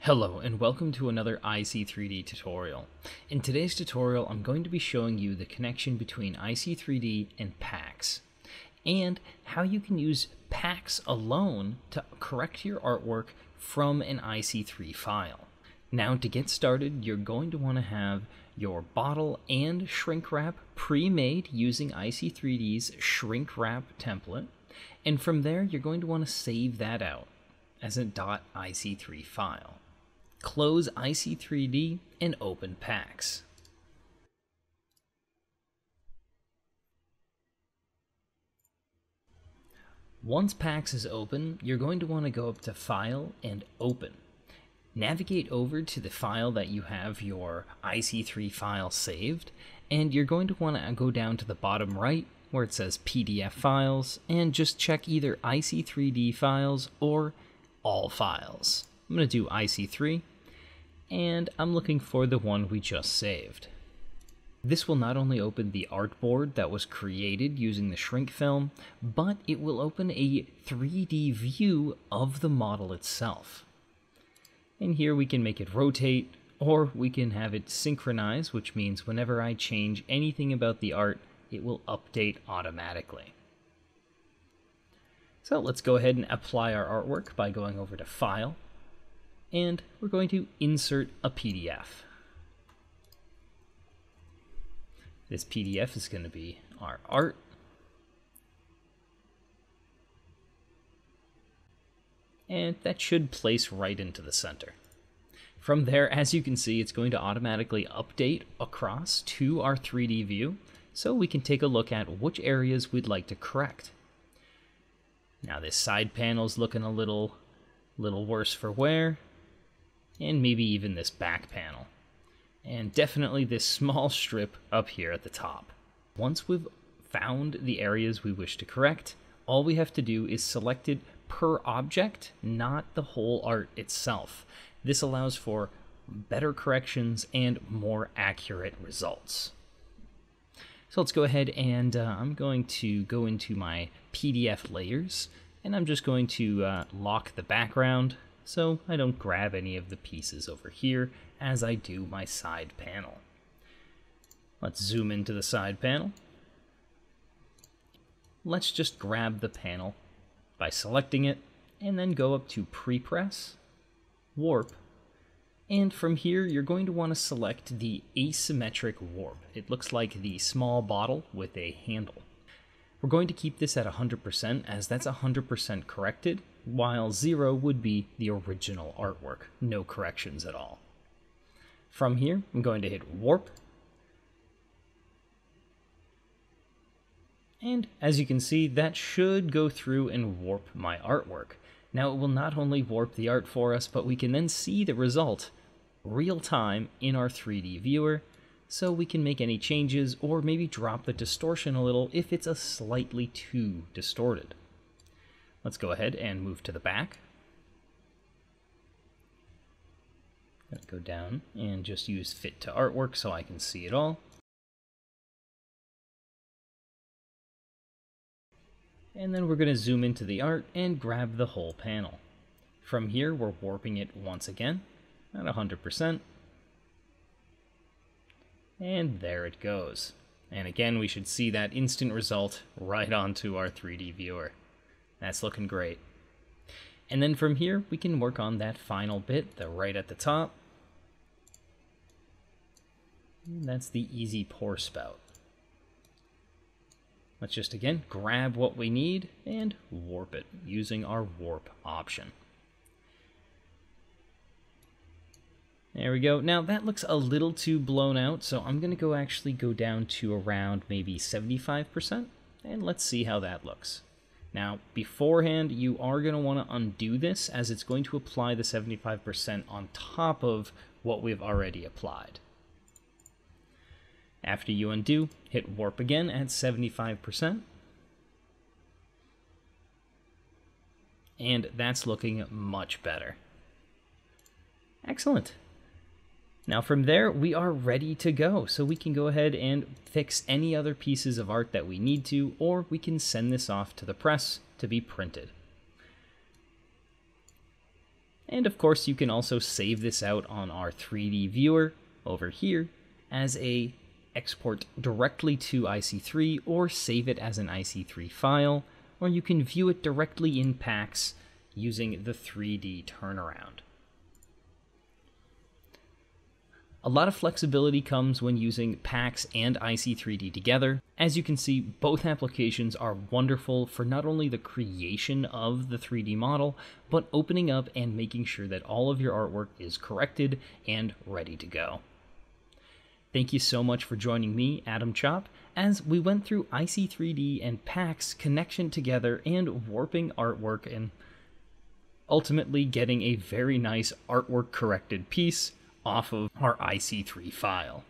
Hello and welcome to another IC3D tutorial. In today's tutorial I'm going to be showing you the connection between IC3D and PACKZ and how you can use PACKZ alone to correct your artwork from an IC3 file. Now to get started you're going to want to have your bottle and shrink wrap pre-made using IC3D's shrink wrap template and from there you're going to want to save that out as a .ic3 file close IC3D, and open PACKZ. Once PACKZ is open, you're going to want to go up to File and Open. Navigate over to the file that you have your IC3 file saved, and you're going to want to go down to the bottom right where it says PDF files, and just check either IC3D files or all files. I'm going to do IC3, and I'm looking for the one we just saved. This will not only open the artboard that was created using the shrink film, but it will open a 3D view of the model itself. And here we can make it rotate, or we can have it synchronize, which means whenever I change anything about the art, it will update automatically. So let's go ahead and apply our artwork by going over to File, and we're going to insert a PDF. This PDF is going to be our art. And that should place right into the center. From there, as you can see, it's going to automatically update across to our 3D view, so we can take a look at which areas we'd like to correct. Now this side panel is looking a little, little worse for wear and maybe even this back panel. And definitely this small strip up here at the top. Once we've found the areas we wish to correct, all we have to do is select it per object, not the whole art itself. This allows for better corrections and more accurate results. So let's go ahead and uh, I'm going to go into my PDF layers and I'm just going to uh, lock the background so I don't grab any of the pieces over here as I do my side panel. Let's zoom into the side panel. Let's just grab the panel by selecting it and then go up to pre-press, warp, and from here you're going to want to select the asymmetric warp. It looks like the small bottle with a handle. We're going to keep this at 100% as that's 100% corrected, while 0 would be the original artwork, no corrections at all. From here, I'm going to hit Warp. And as you can see, that should go through and warp my artwork. Now it will not only warp the art for us, but we can then see the result real time in our 3D viewer, so we can make any changes or maybe drop the distortion a little if it's a slightly too distorted. Let's go ahead and move to the back. Let's Go down and just use fit to artwork so I can see it all. And then we're going to zoom into the art and grab the whole panel. From here, we're warping it once again at 100%. And there it goes. And again, we should see that instant result right onto our 3D viewer. That's looking great. And then from here, we can work on that final bit, the right at the top. And that's the easy pour spout. Let's just again grab what we need and warp it using our warp option. There we go. Now that looks a little too blown out, so I'm going to go actually go down to around maybe 75%, and let's see how that looks. Now, beforehand, you are going to want to undo this as it's going to apply the 75% on top of what we've already applied. After you undo, hit warp again at 75%. And that's looking much better. Excellent. Now from there, we are ready to go. So we can go ahead and fix any other pieces of art that we need to, or we can send this off to the press to be printed. And of course, you can also save this out on our 3D viewer over here as a export directly to IC3 or save it as an IC3 file, or you can view it directly in PACKZ using the 3D turnaround. A lot of flexibility comes when using PACKZ and IC3D together. As you can see, both applications are wonderful for not only the creation of the 3D model, but opening up and making sure that all of your artwork is corrected and ready to go. Thank you so much for joining me, Adam Chop, as we went through IC3D and PACKZ connection together and warping artwork and ultimately getting a very nice artwork corrected piece off of our IC3 file.